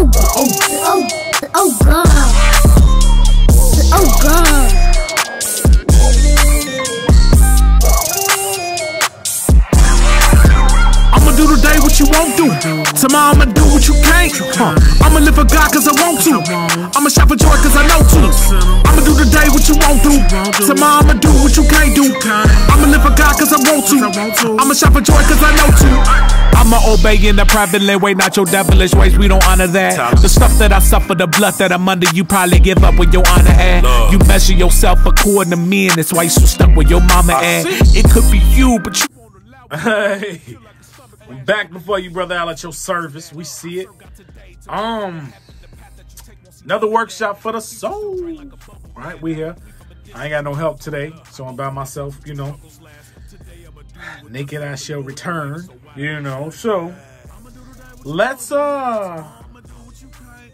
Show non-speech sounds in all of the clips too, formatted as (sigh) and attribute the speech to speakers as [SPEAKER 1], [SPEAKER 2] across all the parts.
[SPEAKER 1] Oh, oh, oh, God. Oh God.
[SPEAKER 2] I'ma do today what you won't do. Tomorrow I'ma do what you can't. Huh. I'ma live for God cause I want to. I'ma shout for joy cause I know to. I'ma do today what you won't do. Tomorrow I'ma do what you can't do. I'ma live for God cause I want to. I'ma shout for joy cause I know to. I'ma obey in the private way, not your devilish ways. We don't honor that. The stuff that I suffer, the blood that I'm under, you probably give up with your honor at. You measure yourself according to me, and that's why you so stuck with your mama at. It could be you, but you. Hey, I'm back before you, brother Al, at your service. We see it. Um, another workshop for the soul. All right, we here. I ain't got no help today, so I'm by myself. You know, naked I shall return. You know, so let's uh.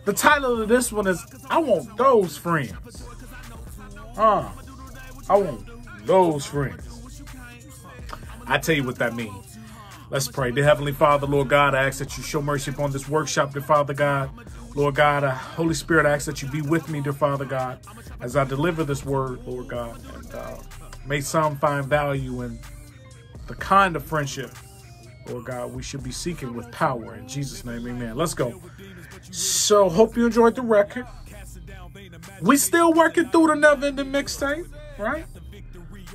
[SPEAKER 2] The title of this one is "I Want Those Friends." Uh, I want those friends. I tell you what that means. Let's pray. Dear Heavenly Father, Lord God, I ask that you show mercy upon this workshop, dear Father God. Lord God, uh, Holy Spirit, I ask that you be with me, dear Father God, as I deliver this word, Lord God. And uh, may some find value in the kind of friendship, Lord God, we should be seeking with power. In Jesus' name, amen. Let's go. So, hope you enjoyed the record. We still working through the never ending mixtape, right?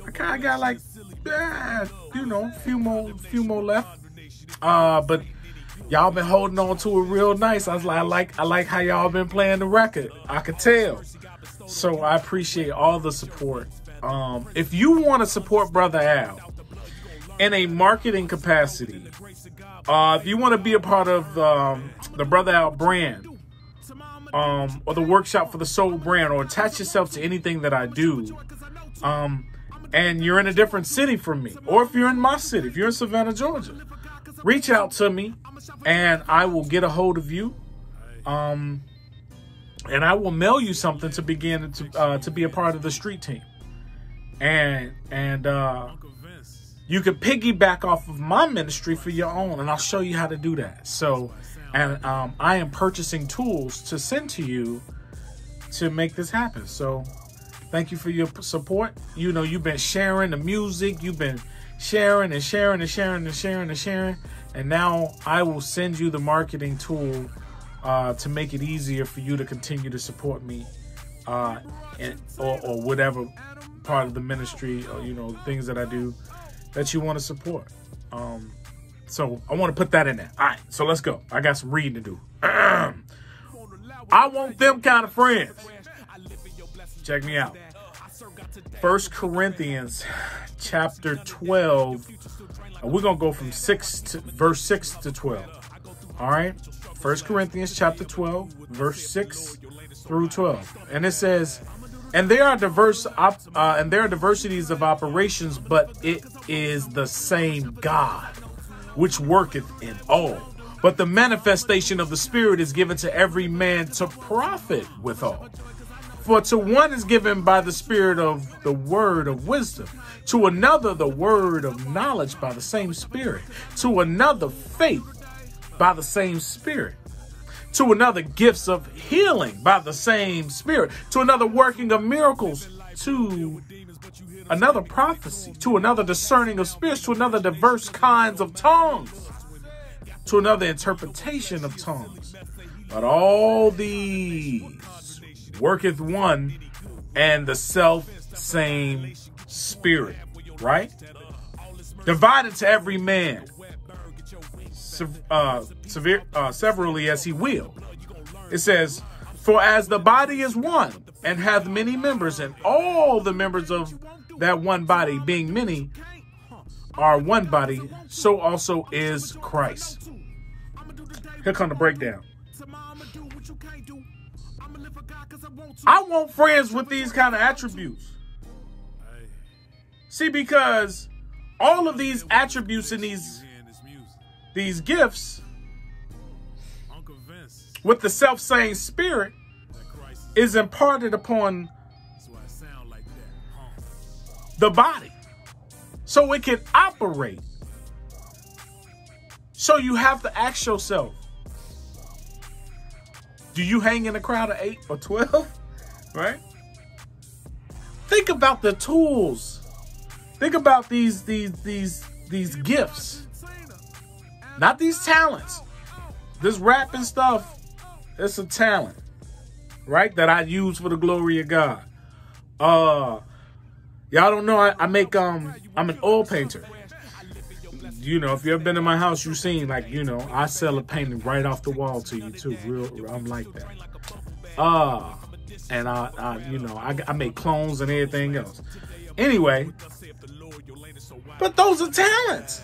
[SPEAKER 2] I kind of got like, yeah, you know, few more, few more left. Uh, but y'all been holding on to it real nice. I was like, I like, I like how y'all been playing the record. I could tell. So I appreciate all the support. Um, if you want to support Brother Al in a marketing capacity, uh, if you want to be a part of um, the Brother Al brand, um, or the workshop for the soul brand, or attach yourself to anything that I do, um, and you're in a different city from me, or if you're in my city, if you're in Savannah, Georgia, reach out to me, and I will get a hold of you, um, and I will mail you something to begin to uh, to be a part of the street team, and and uh, you can piggyback off of my ministry for your own, and I'll show you how to do that. So, and um, I am purchasing tools to send to you to make this happen. So, thank you for your support. You know, you've been sharing the music, you've been sharing and sharing and sharing and sharing and sharing, and now I will send you the marketing tool uh, to make it easier for you to continue to support me, uh, and, or, or whatever part of the ministry or you know things that I do that you want to support. Um, so I want to put that in there. All right, so let's go. I got some reading to do. (clears throat) I want them kind of friends. Check me out. First Corinthians chapter 12. And we're going to go from 6 to verse 6 to 12. All right? First Corinthians chapter 12, verse 6 through 12. And it says, and there are diverse uh, and there are diversities of operations, but it is the same God which worketh in all. But the manifestation of the Spirit is given to every man to profit withal. For to one is given by the Spirit of the word of wisdom, to another the word of knowledge by the same Spirit, to another faith by the same Spirit, to another gifts of healing by the same Spirit, to another working of miracles, to another prophecy, to another discerning of spirits, to another diverse kinds of tongues, to another interpretation of tongues. But all these worketh one and the self same Spirit, right? Divided to every man uh, severe, uh, severally as he will. It says, For as the body is one and hath many members, and all the members of that one body, being many, are one body, so also is Christ. Here come the breakdown. I want friends with these kind of attributes. See, because all of these attributes and these these gifts with the self same spirit is imparted upon the body so it can operate. So you have to ask yourself Do you hang in a crowd of eight or 12? (laughs) Right? Think about the tools. Think about these these these these gifts. Not these talents. This rapping stuff, it's a talent, right? That I use for the glory of God. Uh y'all don't know I, I make um I'm an oil painter. You know, if you ever been in my house, you've seen like, you know, I sell a painting right off the wall to you too. Real I'm like that. Uh and I, I you know, I, I make clones and everything else. Anyway, but those are talents.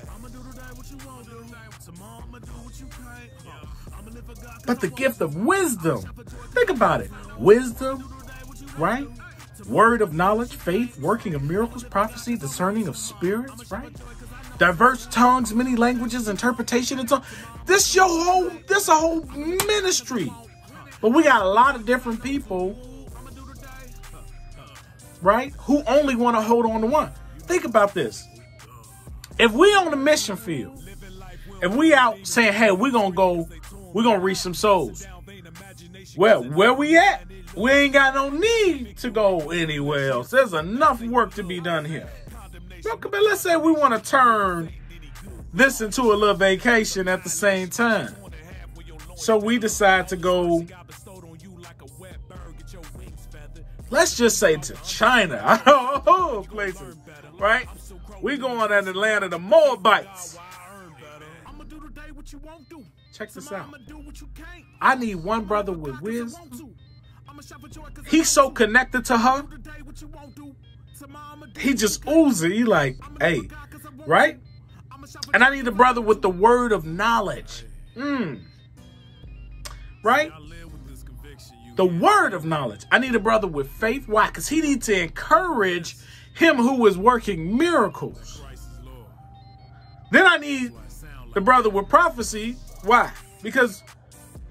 [SPEAKER 2] But the gift of wisdom, think about it. Wisdom, right? Word of knowledge, faith, working of miracles, prophecy, discerning of spirits, right? Diverse tongues, many languages, interpretation and so this your whole this a whole ministry. But we got a lot of different people, right? Who only want to hold on to one. Think about this. If we on the mission field, if we out saying, hey, we're gonna go, we're gonna reach some souls. Well, where we at? We ain't got no need to go anywhere else. There's enough work to be done here. But let's say we want to turn this into a little vacation at the same time. So we decide to go, let's just say to China. Know (laughs) oh, places, right? We going to Atlanta, the Moabites. Check this out. I need one brother with wisdom. He's so connected to her. He just oozes. He like, hey, right? And I need a brother with the word of knowledge. Mm. Right? The word of knowledge. I need a brother with faith. Why? Because he needs to encourage him who is working miracles. Then I need the brother with prophecy. Why? Because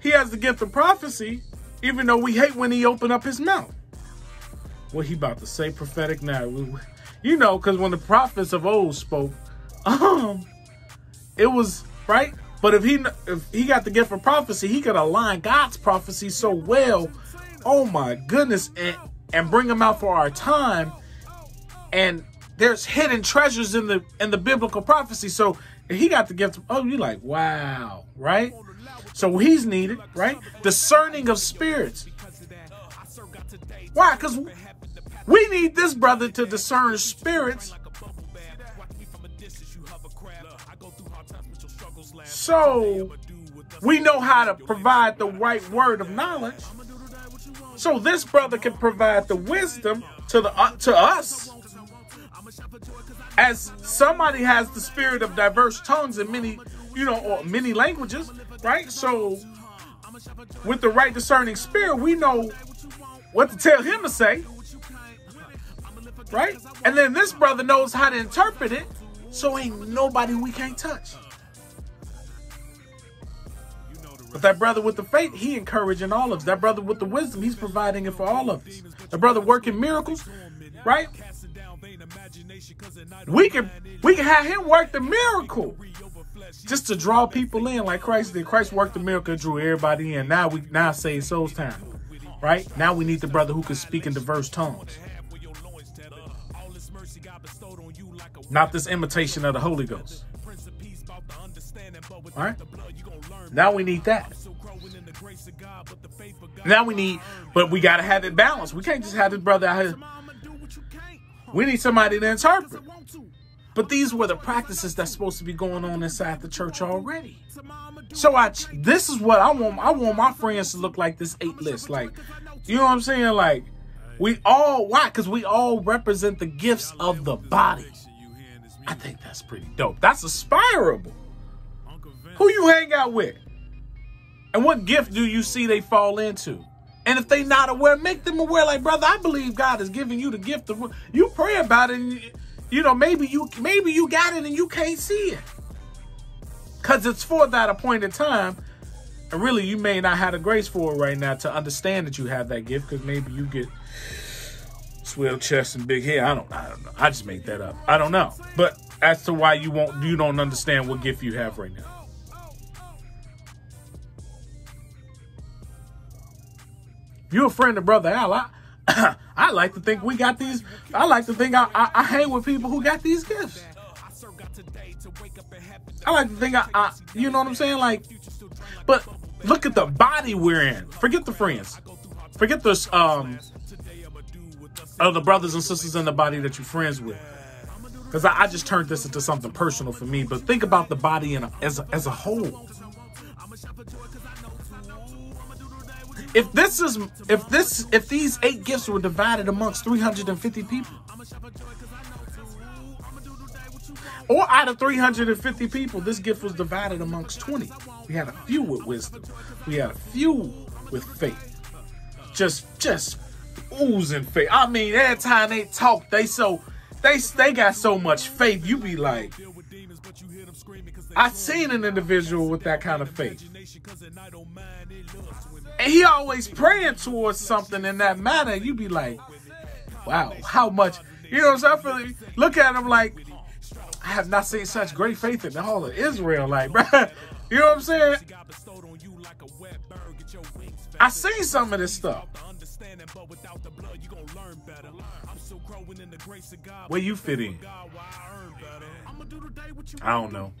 [SPEAKER 2] he has the gift of prophecy, even though we hate when he open up his mouth. What he about to say prophetic now? You know, because when the prophets of old spoke, (laughs) um, it was right. But if he if he got the gift of prophecy, he could align God's prophecy so well. Oh my goodness, and and bring them out for our time. And there's hidden treasures in the in the biblical prophecy. So he got the gift. Of, oh, you like wow, right? So he's needed, right? Discerning of spirits. Why? Because we need this brother to discern spirits. So we know how to provide the right word of knowledge. So this brother can provide the wisdom to the uh, to us. As somebody has the spirit of diverse tongues and many, you know, or many languages, right? So with the right discerning spirit, we know what to tell him to say right? And then this brother knows how to interpret it, so ain't nobody we can't touch. But that brother with the faith, he encouraging all of us. That brother with the wisdom, he's providing it for all of us. The brother working miracles, right? We can we can have him work the miracle just to draw people in like Christ did. Christ worked the miracle, drew everybody in. Now we now say souls time, right? Now we need the brother who can speak in diverse tongues. Not this imitation of the Holy Ghost. All right? Now we need that. Now we need, but we got to have it balanced. We can't just have this brother out here. We need somebody to interpret. But these were the practices that's supposed to be going on inside the church already. So I, this is what I want. I want my friends to look like this eight list. Like, you know what I'm saying? Like, we all, why? Because we all represent the gifts of the body. I think that's pretty dope. That's aspirable. Who you hang out with? And what gift do you see they fall into? And if they not aware, make them aware. Like, brother, I believe God is giving you the gift of. You pray about it, and you know maybe you maybe you got it and you can't see it, cause it's for that appointed time. And really, you may not have the grace for it right now to understand that you have that gift, cause maybe you get swell chest and big head. I don't, I don't know. I just made that up. I don't know. But as to why you won't, you don't understand what gift you have right now. You're a friend of Brother Al, I, (coughs) I like to think we got these. I like to think I, I, I hang with people who got these gifts. I like to think I, I, you know what I'm saying? Like, but look at the body we're in. Forget the friends. Forget this, um, other brothers and sisters in the body that you're friends with. Because I, I, just turned this into something personal for me. But think about the body in a, as, a, as a whole. If this is if this if these eight gifts were divided amongst 350 people, or out of 350 people, this gift was divided amongst 20. We had a few with wisdom. We had a few with faith. Just just oozing faith. I mean, every time they talk, they so they they got so much faith. You be like, I seen an individual with that kind of faith. And he always praying towards something in that manner. You be like, wow, how much? You know what I'm saying? Look at him like, I have not seen such great faith in all of Israel. Like, (laughs) bro, you know what I'm saying? I seen some of this stuff. Where you fit in? I don't know.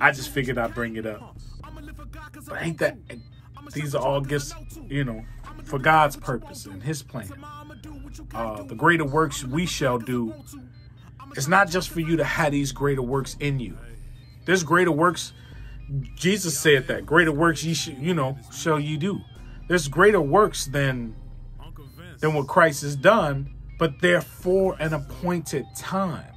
[SPEAKER 2] I just figured I'd bring it up. But ain't that these are all gifts, you know, for God's purpose and His plan. Uh, the greater works we shall do. It's not just for you to have these greater works in you. There's greater works. Jesus said that greater works you should, you know, shall you do. There's greater works than than what Christ has done, but they're for an appointed time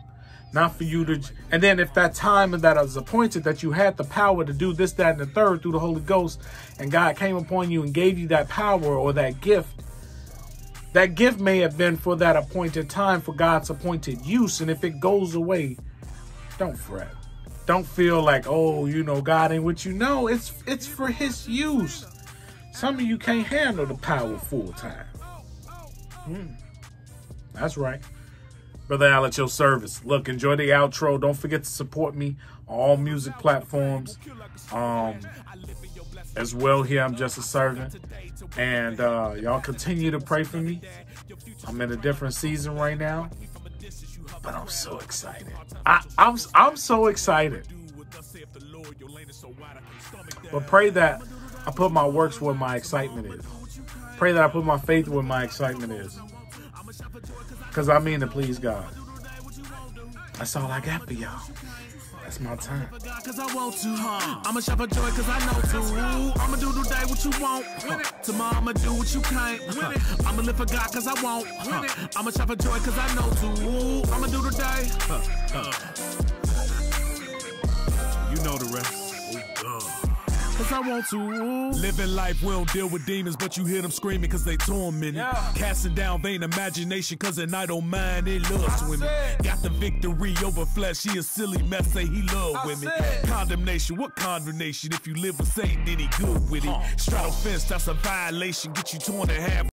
[SPEAKER 2] not for you to and then if that time that was appointed that you had the power to do this that and the third through the holy ghost and god came upon you and gave you that power or that gift that gift may have been for that appointed time for god's appointed use and if it goes away don't fret don't feel like oh you know god ain't what you know it's it's for his use some of you can't handle the power full time hmm. that's right Brother Al at your service. Look, enjoy the outro. Don't forget to support me on all music platforms. Um, as well here, I'm just a servant. And uh, y'all continue to pray for me. I'm in a different season right now. But I'm so excited. I, I'm, I'm so excited. But pray that I put my works where my excitement is. Pray that I put my faith where my excitement is. Because I mean to please God. That's all I got for y'all. That's my time. Cause I want to. I'ma shop for joy cause I know to. I'ma do today what you want. Tomorrow I'ma do what you can't. I'ma live for God cause I want. I'ma shop for joy cause I know to. I'ma do today. You know the rest. Cause I want to. Living life, we don't deal with demons, but you hear them screaming cause they tormented. Yeah. Casting down vain imagination cause an idle mind, they love swimming. Got the victory over flesh, he a silly mess, say he love I women. Said. Condemnation, what condemnation? If you live with Satan, then he good with it. Straddle fence, that's a violation, get you torn in half.